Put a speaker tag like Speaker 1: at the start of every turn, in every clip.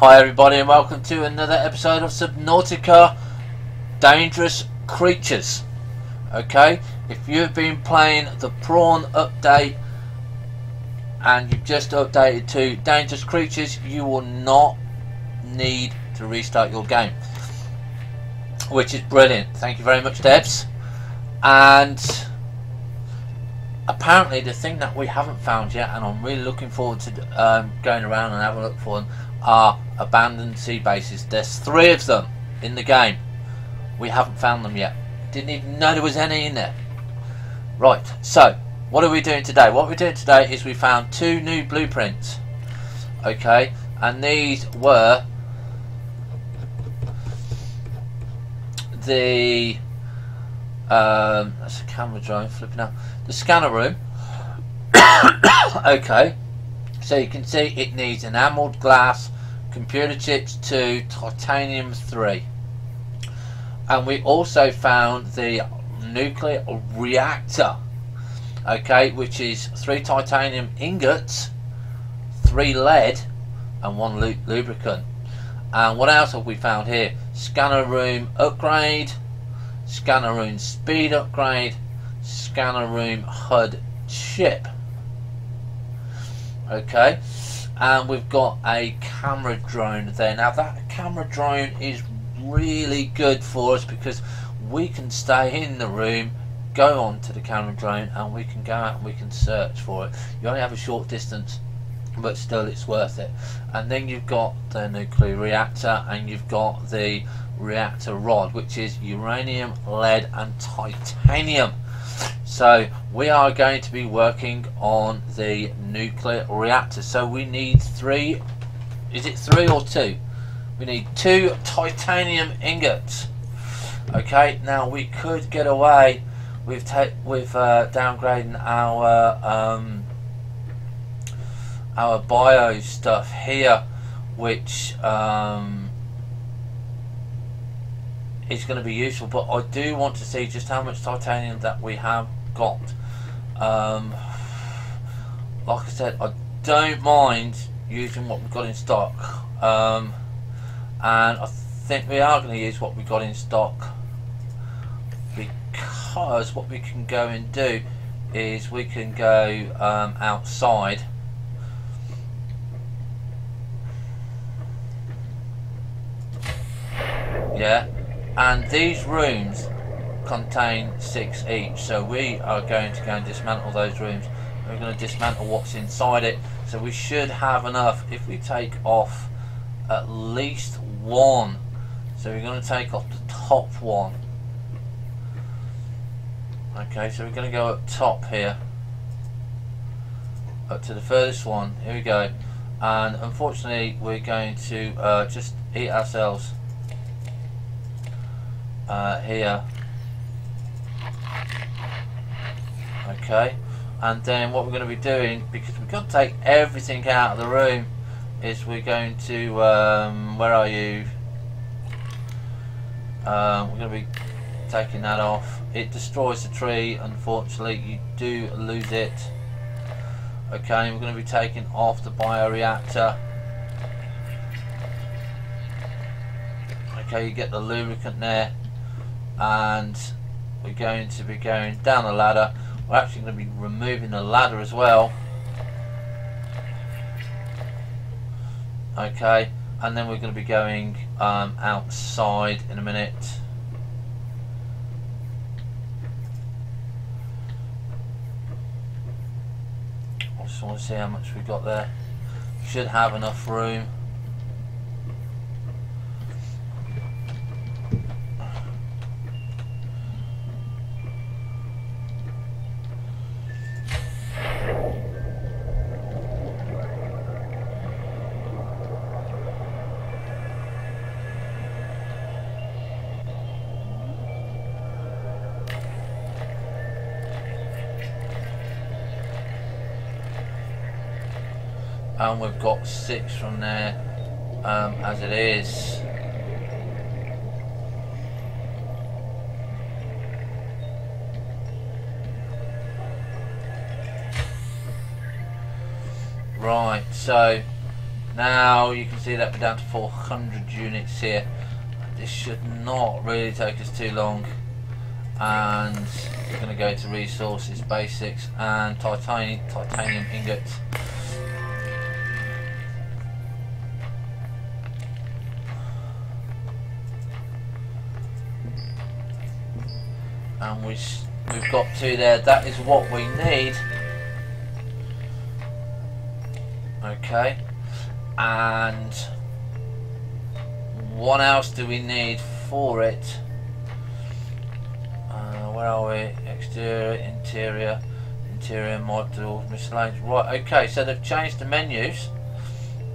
Speaker 1: Hi everybody and welcome to another episode of Subnautica Dangerous Creatures. Okay, if you've been playing the Prawn update and you've just updated to Dangerous Creatures, you will not need to restart your game. Which is brilliant. Thank you very much Debs. And apparently the thing that we haven't found yet and I'm really looking forward to um, going around and having a look for them are abandoned sea bases. There's three of them in the game. We haven't found them yet. Didn't even know there was any in there. Right, so what are we doing today? What we're doing today is we found two new blueprints. Okay, and these were the um, that's a camera drone flipping out. The scanner room. okay, so you can see it needs enameled glass computer chips 2, titanium 3. And we also found the nuclear reactor, okay, which is 3 titanium ingots, 3 lead, and 1 lubricant. And what else have we found here? Scanner room upgrade, scanner room speed upgrade, scanner room HUD chip. Okay, and we've got a camera drone there. Now that camera drone is really good for us because we can stay in the room go on to the camera drone and we can go out and we can search for it. You only have a short distance but still it's worth it. And then you've got the nuclear reactor and you've got the reactor rod which is uranium lead and titanium so we are going to be working on the nuclear reactor. So we need three, is it three or two? We need two titanium ingots. Okay, now we could get away with with uh, downgrading our um, our bio stuff here, which um, is going to be useful but I do want to see just how much titanium that we have got. Um, like I said I don't mind using what we've got in stock. Um, and I think we are going to use what we've got in stock because what we can go and do is we can go um, outside. Yeah and these rooms contain six each so we are going to go and dismantle those rooms. We're going to dismantle what's inside it so we should have enough if we take off at least one. So we're going to take off the top one. Okay so we're going to go up top here. Up to the furthest one. Here we go. And unfortunately we're going to uh, just eat ourselves uh, here. Okay. And then what we're going to be doing because we've got to take everything out of the room is we're going to um, where are you? Um, we're going to be taking that off. It destroys the tree. Unfortunately you do lose it. Okay we're going to be taking off the bioreactor. Okay you get the lubricant there and we're going to be going down the ladder. We're actually going to be removing the ladder as well. Okay and then we're going to be going um, outside in a minute. I just want to see how much we've got there. Should have enough room and we've got six from there um, as it is right so Now you can see that we're down to 400 units here. This should not really take us too long. And we're going to go to resources, basics, and titanium, titanium ingots. We, we've got two there. That is what we need. Okay. And what else do we need for it? Uh, where are we? Exterior interior interior module miscellaneous. Right okay so they've changed the menus.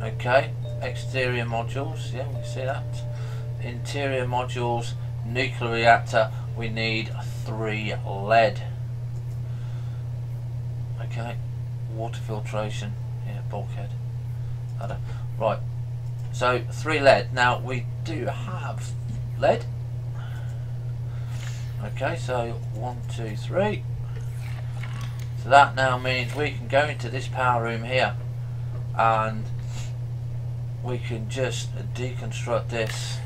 Speaker 1: Okay exterior modules yeah we see that. Interior modules nuclear reactor we need three lead okay water filtration yeah bulkhead Right, so three lead. Now we do have lead. Okay, so one, two, three. So that now means we can go into this power room here and we can just deconstruct this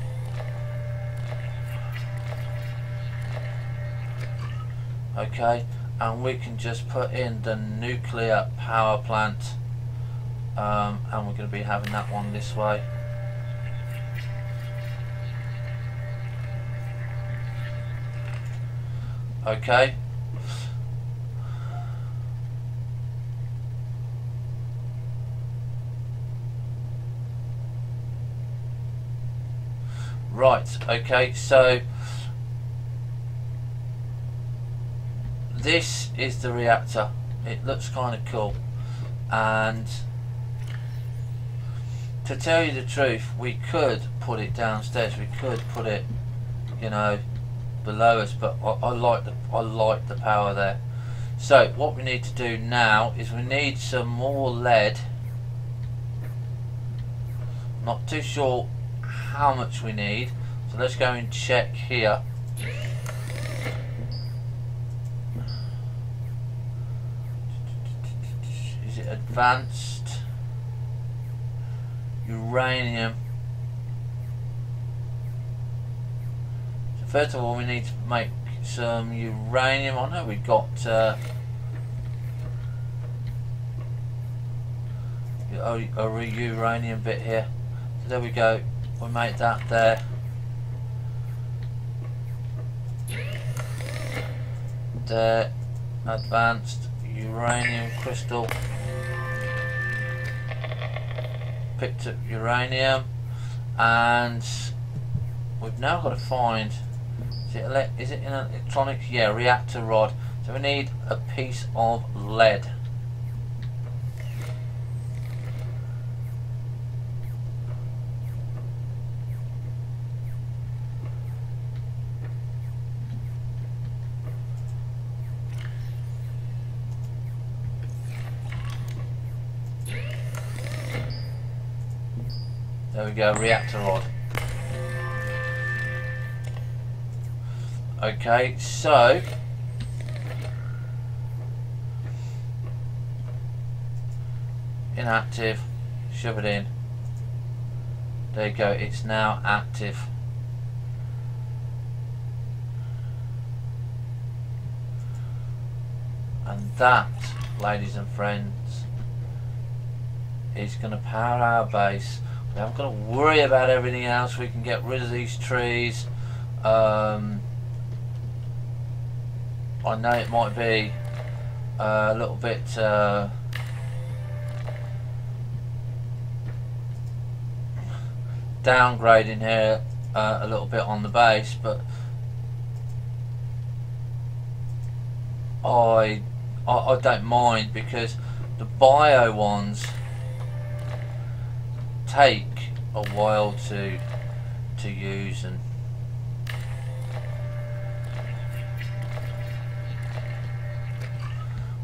Speaker 1: okay? And we can just put in the nuclear power plant. Um, and we're going to be having that one this way. Okay? Right okay so this is the reactor it looks kind of cool and to tell you the truth, we could put it downstairs. We could put it, you know, below us. But I, I like the I like the power there. So what we need to do now is we need some more lead. Not too sure how much we need. So let's go and check here. Is it advanced? uranium. So first of all we need to make some uranium. I know we've got uh, a, uranium bit here. So there we go. We make that there. There, advanced uranium crystal picked up uranium and we've now got to find is it, is it in electronics? Yeah, reactor rod. So we need a piece of lead. There we go, reactor rod. Okay, so inactive, shove it in. There you go, it's now active. And that, ladies and friends, is going to power our base got to worry about everything else. We can get rid of these trees. Um, I know it might be uh, a little bit uh, downgrading here uh, a little bit on the base, but I, I I don't mind because the bio ones take a while to to use and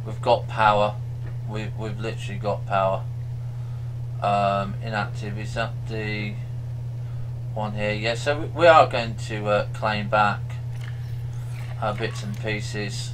Speaker 1: we've got power. We've, we've literally got power. Um, inactive is that the one here? Yeah so we, we are going to uh, claim back our bits and pieces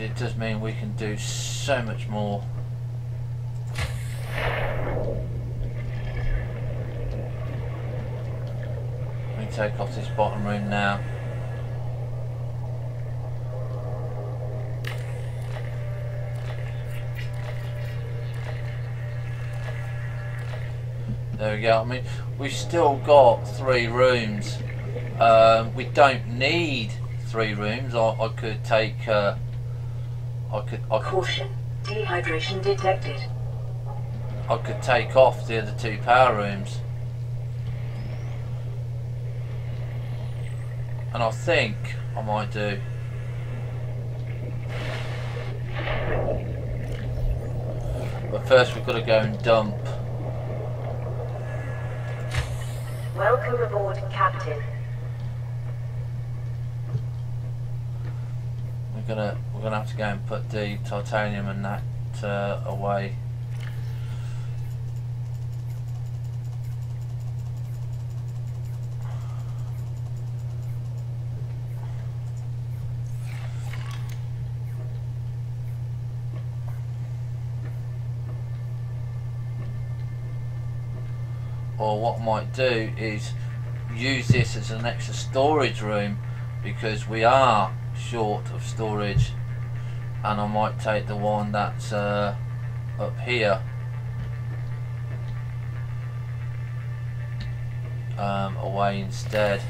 Speaker 1: it does mean we can do so much more. We take off this bottom room now. There we go. I mean, we've still got three rooms. Um, we don't need three rooms. I, I could take. Uh, I could. I could.
Speaker 2: Caution. Dehydration detected.
Speaker 1: I could take off the other two power rooms. And I think I might do. But first we've got to go and dump.
Speaker 2: Welcome aboard, Captain.
Speaker 1: We're gonna we're gonna have to go and put the titanium and that uh, away. Or what might do is use this as an extra storage room because we are short of storage and I might take the one that's uh, up here. Um, away instead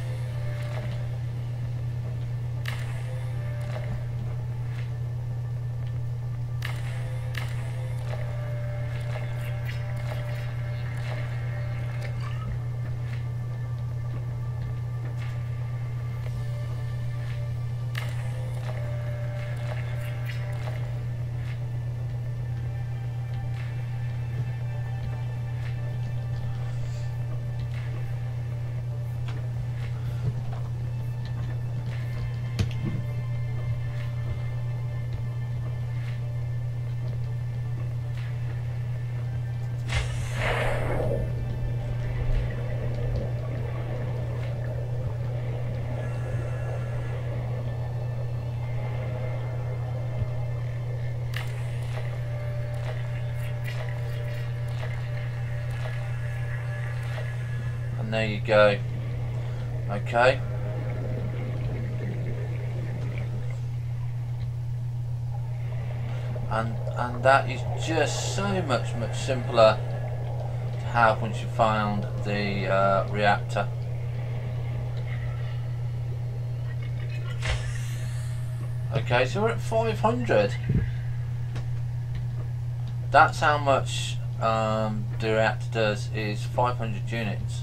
Speaker 1: and there you go. Okay. And and that is just so much much simpler to have once you found the uh, reactor. Okay so we're at 500 that's how much um, the reactor does is 500 units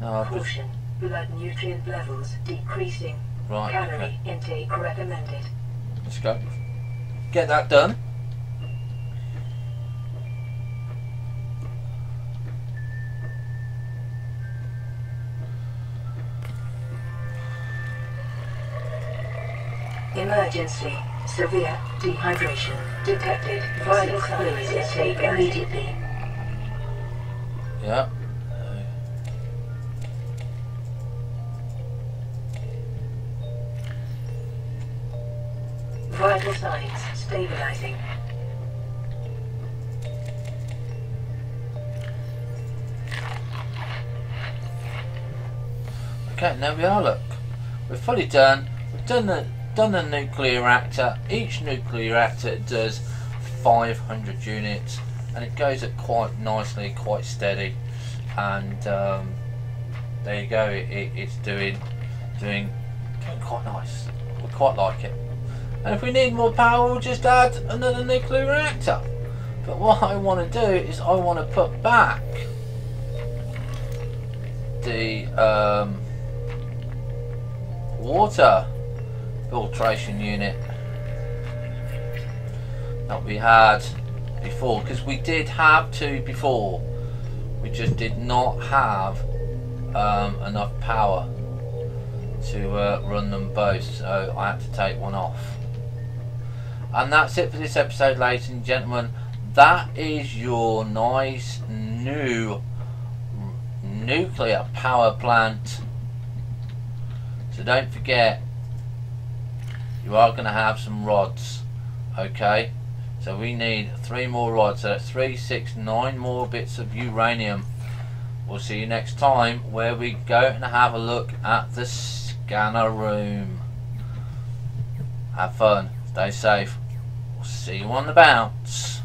Speaker 2: Caution. Blood nutrient levels decreasing.
Speaker 1: right
Speaker 2: Calorie
Speaker 1: okay
Speaker 2: intake recommended.
Speaker 1: Let's go. Get that done.
Speaker 2: Emergency. Severe dehydration detected. Vital fluid intake immediately.
Speaker 1: Okay, now we are. Look, we're fully done. We've done the done the nuclear reactor. Each nuclear reactor does 500 units, and it goes up quite nicely, quite steady. And um, there you go. It, it, it's doing doing doing quite nice. We quite like it. And if we need more power, we'll just add another nuclear reactor. But what I want to do is I want to put back the um, water filtration unit. That we had before because we did have two before. We just did not have um, enough power to uh, run them both so I had to take one off. And that's it for this episode ladies and gentlemen. That is your nice new nuclear power plant so don't forget you are going to have some rods. Okay, so we need three more rods. So that's three, six, nine more bits of uranium. We'll see you next time where we go and have a look at the scanner room. Have fun. Stay safe. We'll see you on the bounce.